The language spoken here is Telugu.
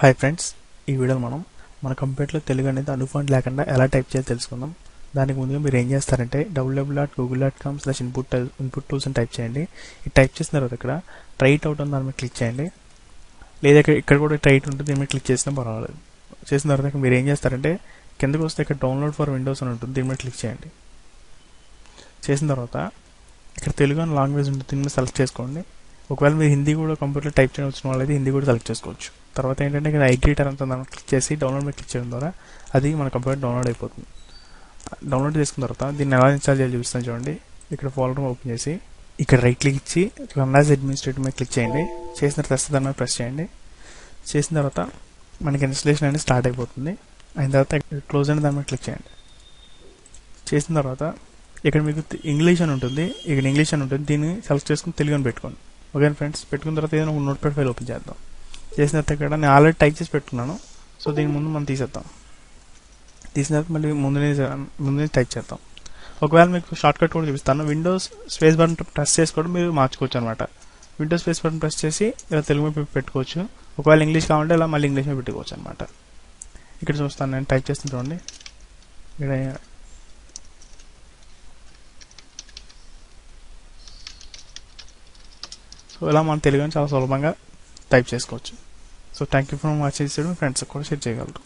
హాయ్ ఫ్రెండ్స్ ఈ వీడియోలో మనం మన కంప్యూటర్లో తెలుగు అనేది అనుఫాంట్ లేకుండా ఎలా టైప్ చేయాలో తెలుసుకుందాం. దానికి ముందుగా మీరు ఏం చేస్తారంటే W W dot Google dot com slash input input tools అని టైప్ చేయండి. ఈ టైప్ చేసిన తర్వాత ఇక్కడ ట్రైట్ అవుట్ అని దాని మీద క్లిక్ చేయండి. లేదా ఇక్కడ ఇక్కడ కూడా ట్రైట్ ఉంటుంది దీని మీద క్లిక్ చేసినా పర్వాలేదు. చేసిన తర్వాత మీరు ఏం చేస్తారంటే కిందకు వస్తే ఇక్కడ డౌన్లోడ్ ఫర్ విండోస్ అని ఉంటుంది దీని మీద క్లిక్ చేయండి. చేసిన తర్వాత ఇక్కడ తెలుగు అని లాంగ్వేజ్ ఉంటుంది దీని మీద సెలెక్ట్ చేసుకోండి. ఒకవేళ మీరు హిందీ కూడా కంప్యూటర్లో టైప్ చేయడం వచ్చిన వాళ్ళైతే హిందీ కూడా సెలెక్ట్ చేసుకోవచ్చు. తర్వాత ఏంటంటే ఇక్కడ ఐగ్రీటర్ అంతా దాన్ని క్లిక్ చేసి డౌన్లోడ్ మీద క్లిక్ చేయడం ద్వారా అది మన కంప్యూటర్ డౌన్లోడ్ అయిపోతుంది. డౌన్లోడ్ చేసుకున్న తర్వాత దీన్ని ఎలా ఇన్స్టాల్ చేయాలి చూపిస్తాను చూడండి. ఇక్కడ ఫోల్డర్ ఓపెన్ చేసి ఇక్కడ రైట్ క్లిక్ ఇచ్చి రన్ యాజ్ అడ్మినిస్ట్రేటర్ మీద క్లిక్ చేయండి. చేసిన తర్వాత దాని మీద ప్రెస్ చేయండి. చేసిన తర్వాత మనకి ఇన్స్టలేషన్ అనేది స్టార్ట్ అయిపోతుంది. అయిన తర్వాత క్లోజ్ అయిన దాని మీద క్లిక్ చేయండి. చేసిన తర్వాత ఇక్కడ మీకు ఇంగ్లీష్ అని ఉంటుంది. ఇక్కడ ఇంగ్లీష్ అని ఉంటుంది. దీన్ని సెలెక్ట్ చేసుకుని తెలుగు అని పెట్టుకోండి. ఓకే ఫ్రెండ్స్ పెట్టుకున్న తర్వాత ఏదైనా ఒక నోట్ ప్యాడ్ ఫైల్ ఓపెన్ చేద్దాం. చేసిన తర్వాత నేను ఆల్రెడీ టైప్ చేసి పెట్టుకున్నాను సో దీని ముందు మనం తీసేద్దాం. తీసిన తర్వాత మళ్ళీ ముందునే ముందునే టైప్ చేద్దాం. ఒకవేళ మీకు షార్ట్ కట్ కూడా చూపిస్తాను. విండోస్ స్పేస్ బటన్ ప్రెస్ చేసి కూడా మీరు మార్చుకోవచ్చు అనమాట విండోస్ స్పేస్ బటన్ ప్రెస్ చేసి ఇలా తెలుగు మీద పెట్టుకోవచ్చు. ఒకవేళ ఇంగ్లీష్ కావాలంటే ఇలా మళ్ళీ ఇంగ్లీష్ మీద పెట్టుకోవచ్చు అనమాట ఇక్కడ చూస్తాను నేను టైప్ చేస్తాను చూడండి. ఇక్కడ సో ఇలా మన తెలుగుని చాలా సులభంగా టైప్ చేసుకోవచ్చు. So thank you for watching. Friends కూడా షేర్ చేయగలరు.